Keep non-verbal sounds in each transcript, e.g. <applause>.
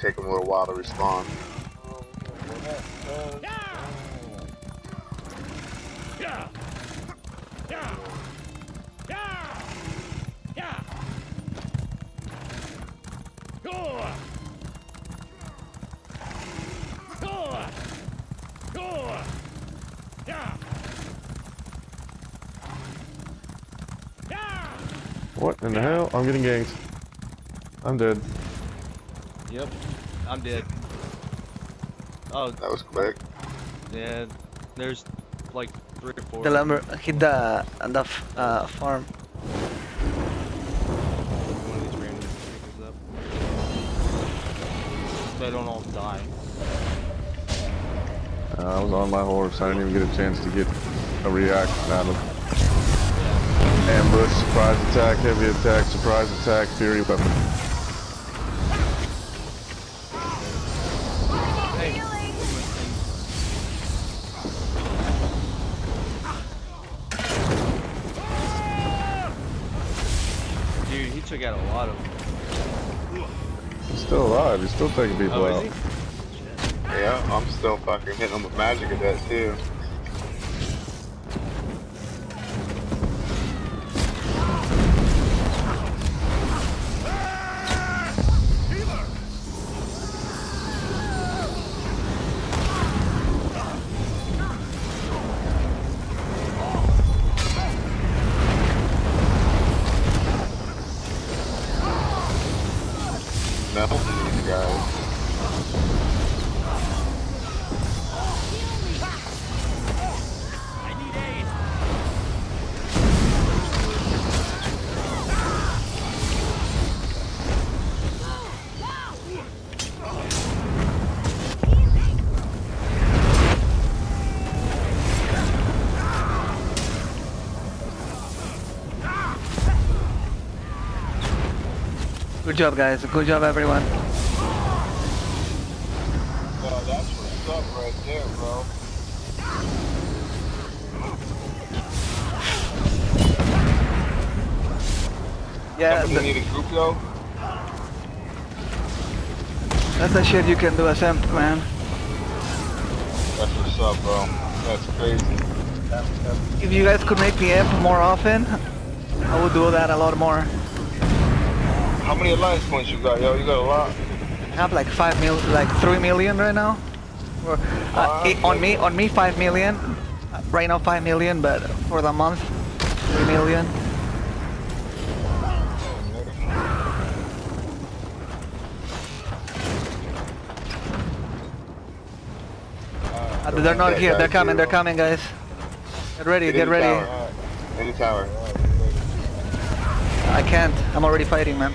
take them a little while to respawn. What in the hell? I'm getting ganked. I'm dead. Yep, I'm dead. Oh, That was quick. yeah, there's like three or four. The lumber hit the the f- uh, farm. One of these up. So they don't all die. Uh, I was on my horse. I didn't even get a chance to get a reaction out of ambush, surprise attack, heavy attack, surprise attack, fury weapon. Alive. He's still taking people Oh, out. Yeah, I'm still fucking hitting them with magic at that too. Job, guys. Good job, everyone. Oh, that's what's up right there, bro. Yeah, Something th- you need a group though? that's the shit you can do as man. That's what's up, bro. That's crazy. If you guys could make the imp more often, I would do that a lot more. How many alliance points you got, yo? You got a lot. I have like five mil, like three million right now. Or, uh, eight, on me, on me, five million. Uh, Right now, five million, but for the month, three million. Uh, they're not here. They're coming. They're coming, guys. Get ready. Get ready. Tower. The tower. I can't. I'm already fighting, man.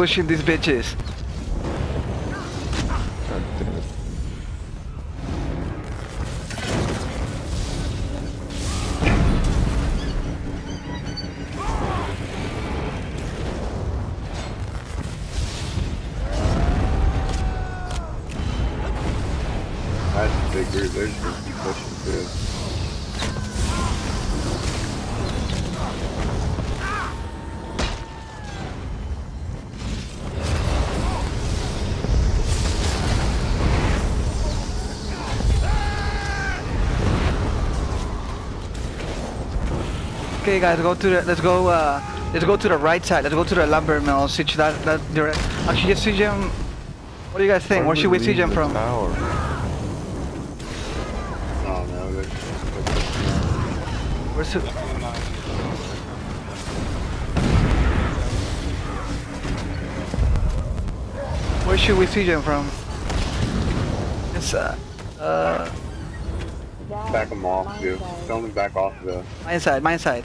Pushing these bitches. Okay, guys, go to the. Let's go. Uh, let's go to the right side. Let's go to the lumber mill. Siege that that direct. Actually, just siege them. What do you guys think? Where should we Leave the from? Tower. I don't know. know that. Where's it? Where should we see them from? It's uh, uh, Back them off, dude. Tell them back off the. my side, my side.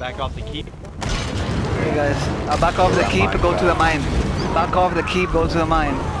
Back off the keep. Hey guys, uh, back off the keep, go to the mine. Back off the keep, go to the mine.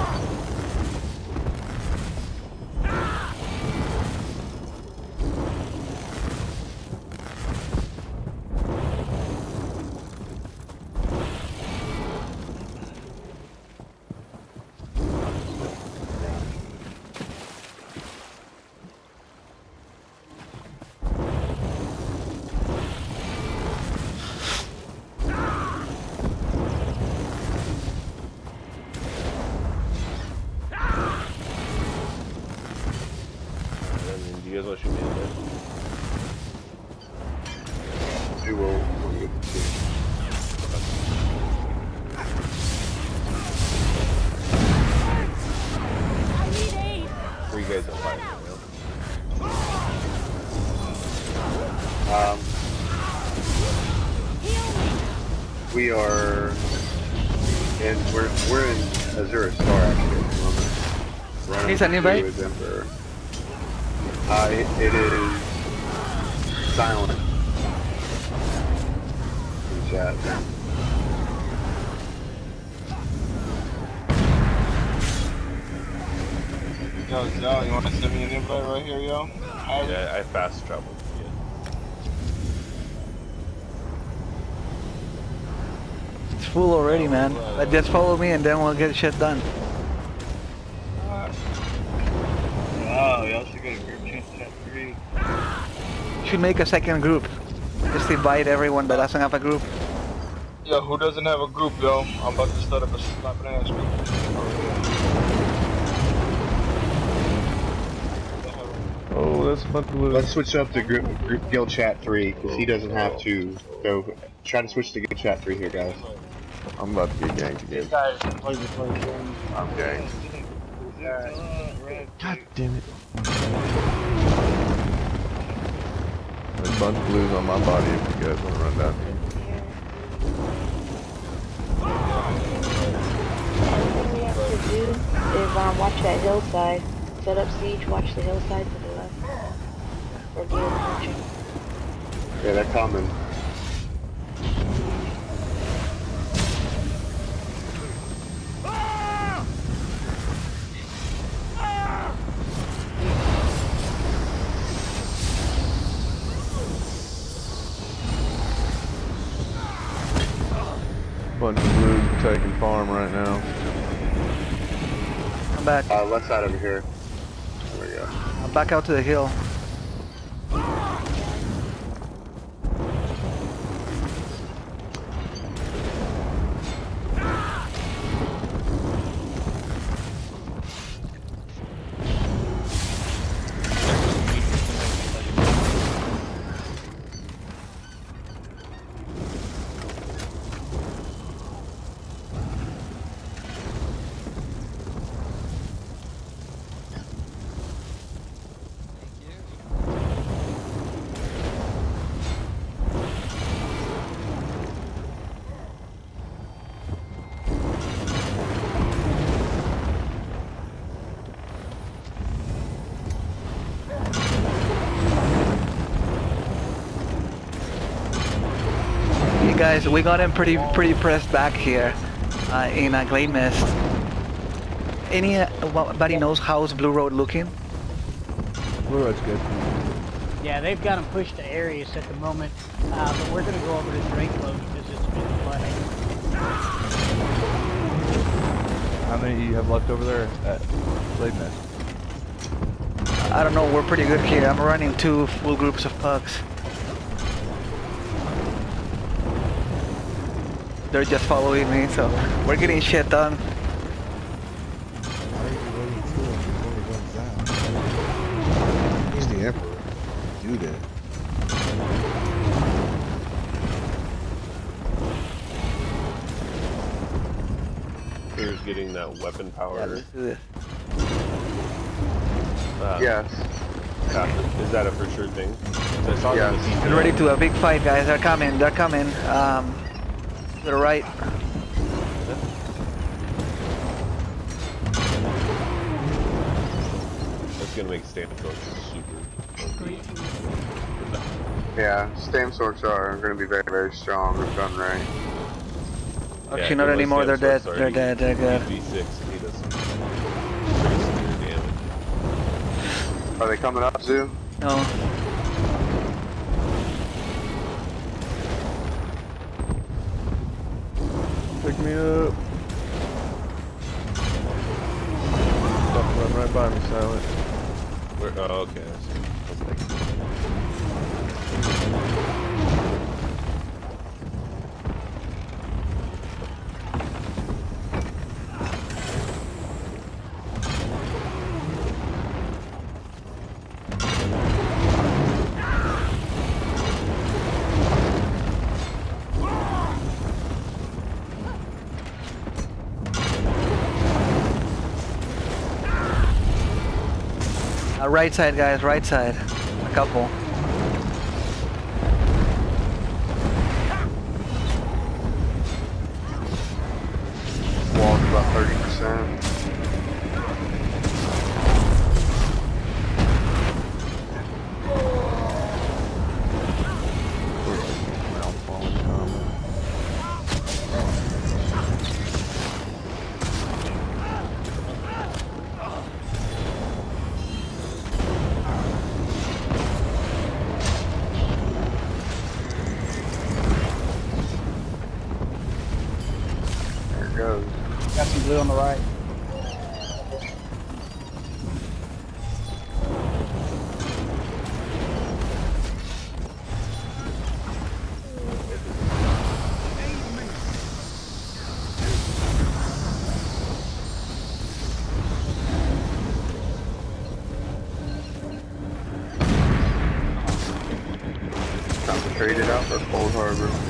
We will. we'll Three guys. You know? Um, we are, and we're we're in Azura Star actually at the moment. Running He's an invite? through as Emperor. Uh, it, it is silent. In chat. Yo, Zell, you want to send me an invite right here, yo? Yeah, I fast traveled. Yeah. It's full already, oh, man. But just follow me and then we'll get shit done. Oh, y'all should go to group chat chat three. Should make a second group. Just invite everyone that doesn't have a group. Yeah, who doesn't have a group, yo? I'm about to start up a slapping ass group. Oh, that's a bunch of. Let's switch up to group, group guild chat three, because he doesn't have to go. Try to switch to guild chat three here, guys. I'm about to get ganked again. guys play the play game. I'm ganked. God damn it. There's a bunch of blues on my body if you guys want to run down here. All we have to do is um, watch that hillside. Set up siege, watch the hillside to the left. Or do marching. Yeah, they're coming. Back. Uh, left side over here. There we go. I'm back out to the hill. Guys, we got him pretty pretty pressed back here uh, in a Glademist. Anybody knows how's Blue Road looking? Blue Road's good. Yeah, they've got them pushed to Arrius at the moment, uh, but we're going to go over to Drakelowe because it's been flooding. How many do you have left over there at Blade Nest? I don't know, we're pretty good here. I'm running two full groups of pugs. They're just following me, so we're getting shit done. He's the emperor. Do that. Who's getting that weapon Yeah, power? let's do this. Uh, Yes. Captain, is that a for sure thing? I Yeah. them in the Get ready to a big fight, guys. They're coming. They're coming. Um, to the right. That's gonna make stand approach super. Yeah. Stam sorts are going to be very, very strong if done right. Actually, not anymore. They're dead. They're dead. They're dead. V6 and he does some pretty severe damage. Are they coming up, Zoo? No. Me up. Stop running right by me, Silent. Where, oh, okay. Uh, right side, guys. Right side. A couple. Blue on the right. It out for Coldharbour.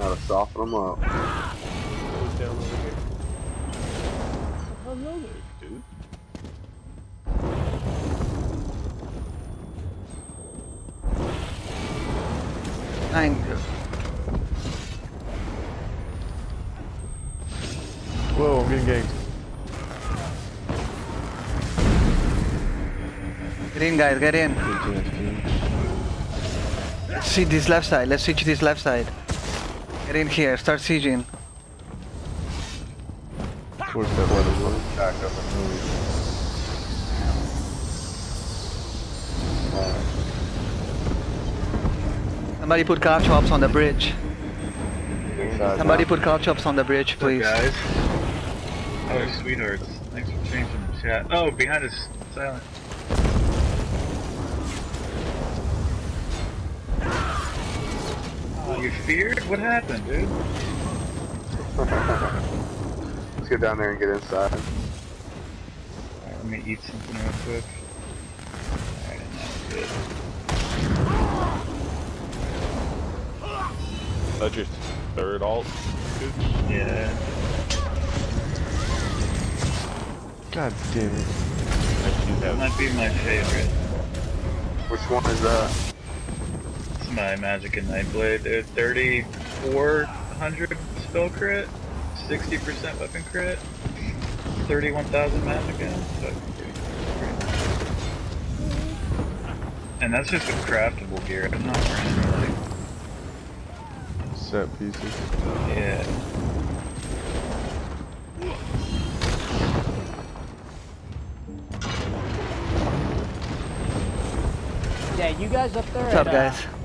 Gotta soften them up. Goes down over here. Hello there, dude. Nine. Whoa, I'm getting ganked. Get in, guys. Get in. Let's see this left side. Let's siege this left side. Get in here. Start sieging. Where's that weather one? Back up and move. Somebody put caltrops on the bridge. Somebody put caltrops on the bridge, please. guys? Oh, sweethearts. Thanks for changing the chat. Oh, behind us. Silent. You feared? What happened, dude? <laughs> Let's get down there and get inside. Alright, let me eat something real quick. Alright, and that was good. That's your third alt, dude. Yeah. God damn it. That have might be my favorite. Which one is that? It's my Magicka Nightblade. They're 3400 spell crit, 60% weapon crit, 31,000 magic ammo. So and that's just with craftable gear. I'm not running like, Set pieces. yeah. Yeah, you guys up there. What's up, at, uh, guys?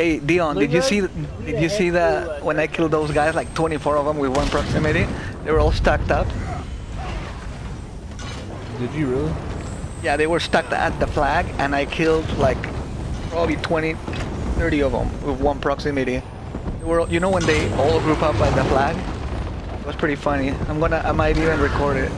Hey, Dion, did you see? Did you see that when I killed those guys, like 24 of them with one proximity? They were all stacked up. Did you really? Yeah, they were stacked at the flag, and I killed like probably 20, 30 of them with one proximity. They were, you know, when they all group up at the flag? It was pretty funny. I'm gonna, I might even record it.